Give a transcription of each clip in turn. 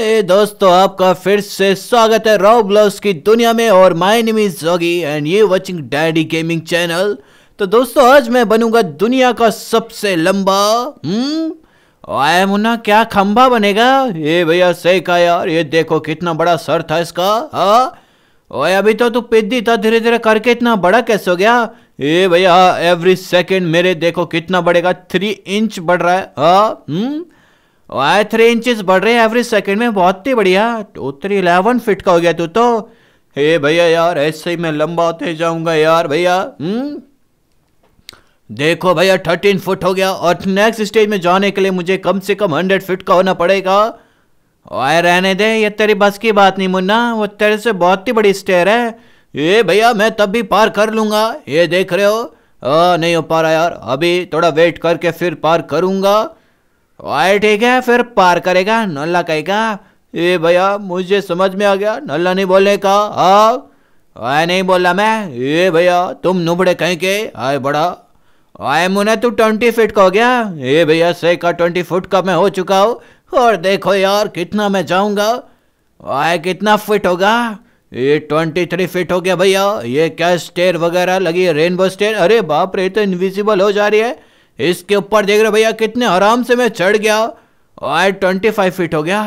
हे दोस्तों, आपका फिर से स्वागत है रॉ ब्लॉग्स की दुनिया में और my name is Jogi and ये वाचिंग डैडी गेमिंग चैनल तो दोस्तों, आज मैं बनूँगा दुनिया का सबसे लंबा हम्म? आए मुन्ना क्या खंबा बनेगा? ये भैया, सही कहा यार, ये देखो कितना बड़ा सर था इसका हाँ? ओए, अभी तो तू पिद्दी था धीरे धीरे करके इतना बड़ा कैसे हो गया? ये भैया एवरी सेकंड मेरे देखो कितना बढ़ेगा थ्री इंच बढ़ रहा है हाँ? हम्म? वाई थ्री इंचेस बढ़ रहे हैं एवरी सेकंड में बहुत ही बढ़िया। टू थ्री इलेवन फिट का हो गया तू तो। हे भैया यार ऐसे ही मैं लंबा होते जाऊँगा यार भैया हम्म? देखो भैया थर्टीन फुट हो गया और नेक्स्ट स्टेज में जाने के लिए मुझे कम से कम हंड्रेड फिट का होना पड़ेगा। ओए रहने दे ये तेरी बस की बात नहीं मुन्ना वो तेरे से बहुत ही बड़ी स्टेयर है। ये भैया मैं तब भी पार कर लूँगा ये देख रहे हो? आ, नहीं हो पा रहा यार अभी थोड़ा वेट करके फिर पार करूँगा। ओए, ठीक है, फिर पार करेगा, नल्ला कहेगा, ए भैया, मुझे समझ में आ गया, नल्ला नहीं बोलने का हाँ आए नहीं बोला मैं ये भैया, तुम नुबड़े कहीं के, आए बड़ा, आए मुने, तू ट्वेंटी फीट का हो गया ये भैया, सही का ट्वेंटी फुट का मैं हो चुका हूँ, और देखो यार, कितना मैं जाऊँगा, आए कितना फिट होगा ये ट्वेंटी थ्री फिट हो गया भैया, ये क्या स्टेयर वगैरह लगी है, रेनबो स्टेयर, अरे बाप रे तो इनविजिबल हो जा रही है इसके ऊपर देख रहे भैया कितने आराम से मैं चढ़ गया। और ट्वेंटी फाइव फीट हो गया।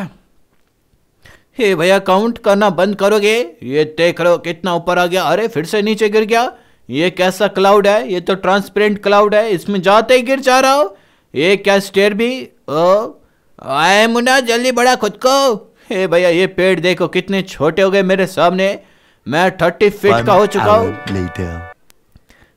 हे भैया काउंट करना बंद करोगे? ये देख रहे हो कितना ऊपर आ गया। अरे फिर से नीचे गिर गया। ये कैसा क्लाउड है? ये तो ट्रांसपेरेंट क्लाउड है। इसमें जाते ही गिर जा रहा हो। ये क्या स्टेयर भी? ओ आए मुन्ना जल्दी बड़ा खुद को। हे भैया ये पेड़ देखो कितने छोटे हो गए मेरे सामने। मैं थर्टी फीट का हो चुका हूँ।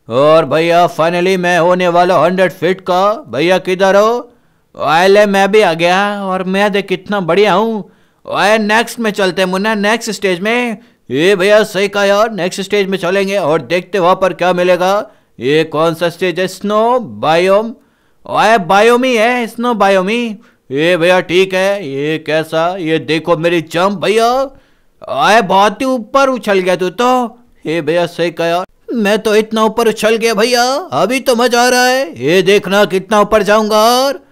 और भैया फाइनली मैं होने वाला हंड्रेड फीट का, भैया किधर हो? आयले, मैं भी आ गया और मैं देख कितना बढ़िया हूँ। आए नेक्स्ट में चलते हैं मुन्ना नेक्स्ट स्टेज में। ये भैया सही कहा यार नेक्स्ट स्टेज में चलेंगे और देखते वहाँ पर क्या मिलेगा। ये कौन सा स्टेज है? स्नो बायोम आए बायोमी है स्नो बायोमी ये भैया ठीक है, ये कैसा? ये देखो मेरी जंप भैया। आए, बहुत ही ऊपर उछल गया तू तो। ये भैया सही कहा यार। मैं तो इतना ऊपर उछल गया भैया। अभी तो मज़ा आ रहा है। ये देखना कितना ऊपर जाऊँगा और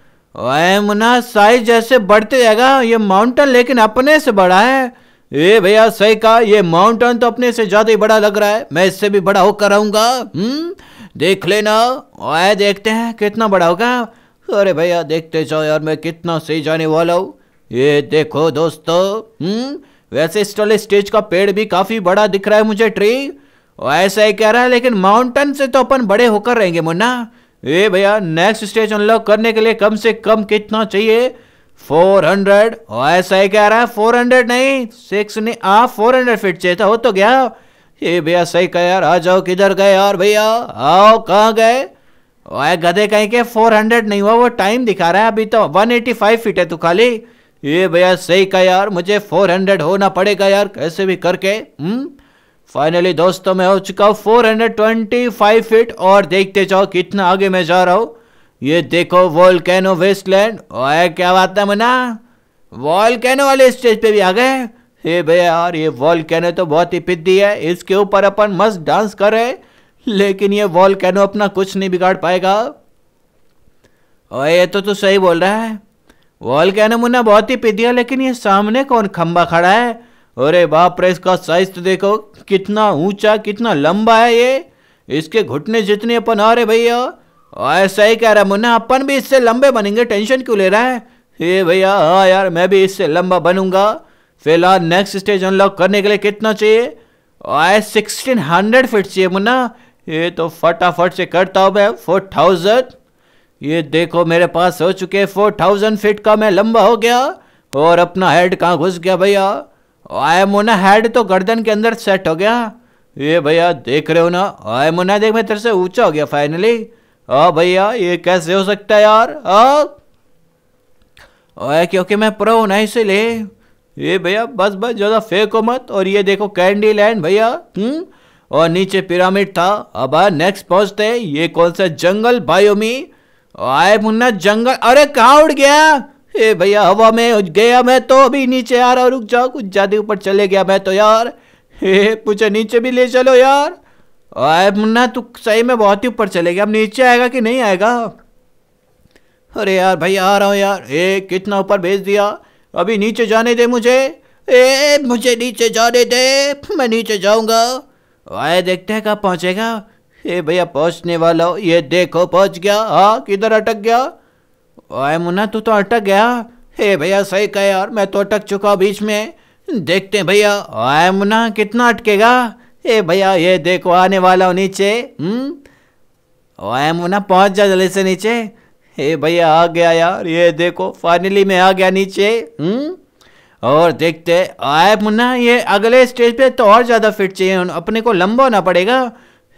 मुना साइज़ जैसे बढ़ते जाएगा। ये माउंटेन लेकिन अपने से बड़ा है। ये भैया सही कहा, ये माउंटेन तो अपने से ज़्यादा ही बड़ा लग रहा है। मैं इससे भी बड़ा होकर आऊँगा। हम्म देख लेना। आए देखते हैं कितना बड़ा होगा। अरे भैया, देखते जाओ यार, मैं कितना सही जाने वाला हूँ। ये देखो दोस्तों। हम्म वैसे स्टेज का पेड़ भी काफ़ी बड़ा दिख रहा है मुझे ट्री ऐसा ही कह रहा है, लेकिन माउंटेन से तो अपन बड़े होकर रहेंगे, मुन्ना। ए भैया नेक्स्ट स्टेज अनलॉक करने के लिए कम से कम कितना चाहिए? फोर हंड्रेड ऐसा ही कह रहा है फोर हंड्रेड नहीं सिक्स नहीं आ फोर हंड्रेड फिट चाहिए था, हो तो गया। ये भैया, सही कह यार, आ जाओ किधर गए यार भैया? आओ, कहाँ गए? ओए गधे कहीं के फोर हंड्रेड नहीं हुआ, वो टाइम दिखा रहा है, अभी तो वन एटी फाइव फीट है तू खाली। ये भैया, सही कह यार, मुझे फोर हंड्रेड होना पड़ेगा यार, कैसे भी करके हम्म? फाइनली दोस्तों, मैं हो चुका हूँ four hundred twenty five feet और देखते जाओ कितना आगे मैं जा रहा हूँ। ये देखो वॉल वेस्टलैंड ओए, क्या बात है मना वॉल वाले स्टेज पे भी आ गए। हे भैया, यार, ये वॉल तो बहुत ही पिद्दी है। इसके ऊपर अपन मस्त डांस कर रहे लेकिन ये वॉल कैनो अपना कुछ नहीं बिगाड़ पाएगा। ओए, ये तो तू सही बोल रहा है। वॉल कैनो मुन्ना बहुत ही पिद्दी है, लेकिन ये सामने कौन खंबा खड़ा है? अरे बाप रे, इसका साइज़ तो देखो, कितना ऊँचा, कितना लंबा है ये। इसके घुटने जितने अपन आ रहे भैया, ऐसा ही कह रहा मुन्ना, अपन भी इससे लंबे बनेंगे टेंशन क्यों ले रहा है? हे भैया हाँ यार, मैं भी इससे लंबा बनूँगा। फ़िलहाल नेक्स्ट स्टेज अनलॉक करने के लिए कितना चाहिए? आए सिक्सटीन हंड्रेड फिट चाहिए मुन्ना। ये तो फटाफट से करता हूँ मैं फोर थाउज़ेंड ये देखो, मेरे पास हो चुके फोर थाउज़ेंड फिट का, मैं लंबा हो गया। और अपना हेड कहाँ घुस गया भैया? आय मोना हेड तो गर्दन के अंदर सेट हो गया। ये भैया देख रहे हो ना आय मोना देख मैं तेरे से ऊँचा हो गया फाइनली आ भैया, ये कैसे हो सकता है यार? आए क्योंकि मैं प्रो ना इसीलिए। ये भैया, बस बस, ज़्यादा फेंको मत, और ये देखो कैंडी लैंड भैया हम्म? और नीचे पिरामिड था, अब नेक्स्ट पहुँचते ये कौन सा जंगल बायोमी आए मुन्ना, जंगल, अरे कहाँ उड़ गया? ए भैया, हवा में गया मैं तो अभी नीचे आ रहा रुक जाओ, कुछ ज़्यादा ऊपर चले गया मैं तो यार। हे, पूछे, नीचे भी ले चलो यार। आए मुन्ना, तू सही में बहुत ही ऊपर चले गया, अब नीचे आएगा कि नहीं आएगा? अरे यार भैया, आ रहा हूँ यार। ए कितना ऊपर भेज दिया? अभी नीचे जाने दे मुझे। ए, मुझे नीचे जाने दे, मैं नीचे जाऊँगा। आए, देखते हैं कहाँ पहुँचेगा। ए भैया, पहुँचने वाला हो। ये देखो, पहुँच गया। हाँ किधर अटक गया? आए मुन्ना, तू तो अटक गया। हे भैया, सही कहे यार मैं तो अटक चुका हूँ बीच में। देखते हैं भैया। आए मुन्ना, कितना अटकेगा? हे भैया, ये देखो, आने वाला हो नीचे। हम्म? आए मुन्ना, पहुँच जा जल्दी से नीचे। हे भैया, आ गया यार, ये देखो फाइनली मैं आ गया नीचे। हम्म? और देखते आए मुन्ना, ये अगले स्टेज पे तो और ज़्यादा फिट चाहिए, अपने को लंबा होना पड़ेगा।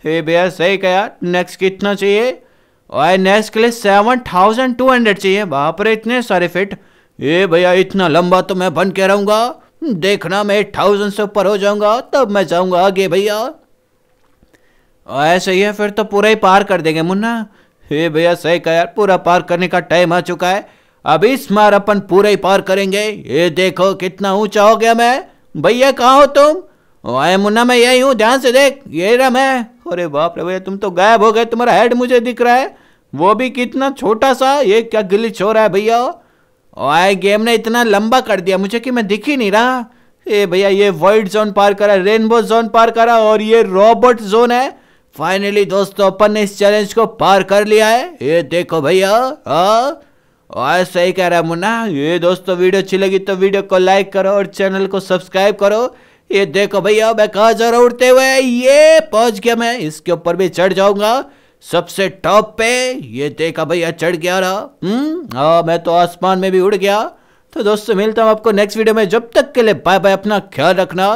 हे भैया, सही कहा नेक्स्ट कितना चाहिए? और नेक्स्ट के लिए सेवन थाउज़ेंड टू हंड्रेड चाहिए। बाप रे, इतने सारे फिट ये भैया, इतना लंबा तो मैं बन के रहूँगा। देखना मैं एट थाउज़ेंड से ऊपर हो जाऊँगा, तब मैं जाऊँगा आगे भैया। ऐसा ही है, फिर तो पूरा ही पार कर देंगे मुन्ना। हे भैया, सही कहा यार, पूरा पार करने का टाइम आ चुका है। अब इस मार अपन पूरा ही पार करेंगे। ये देखो कितना ऊँचा हो गया मैं। भैया, कहाँ हो तुम? आए मुन्ना, मैं यही हूँ, ध्यान से देख ये रहा मैं अरे बाप रे भैया, तुम तो गायब हो गए, तुम्हारा हेड मुझे दिख रहा है। वो भी कितना छोटा सा, ये क्या गिलिच हो रहा है भैया? आए गेम ने इतना लंबा कर दिया, मुझे कि मैं दिख ही नहीं रहा। ए भैया, ये वाइट जोन पार करा रेनबो जोन पार करा, और ये रॉबर्ट जोन है। फाइनली दोस्तों, अपन ने इस चैलेंज को पार कर लिया है। ये देखो भैया और सही कह रहा है मुन्ना। ये दोस्तों, वीडियो अच्छी लगी तो वीडियो को लाइक करो और चैनल को सब्सक्राइब करो। ये देखो भैया, मैं कहा जा रहा उड़ते हुए? ये पहुँच गया मैं। इसके ऊपर भी चढ़ जाऊँगा। सबसे टॉप पे ये देखा भैया, चढ़ गया रहा हम्म हाँ मैं तो आसमान में भी उड़ गया। तो दोस्तों, मिलता हूँ आपको नेक्स्ट वीडियो में। जब तक के लिए बाय बाय अपना ख्याल रखना।